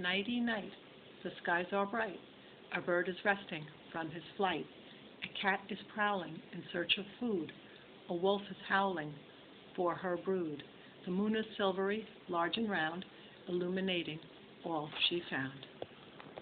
nighty night, the skies are bright, a bird is resting from his flight, a cat is prowling in search of food, a wolf is howling for her brood. The moon is silvery, large and round, illuminating all she found.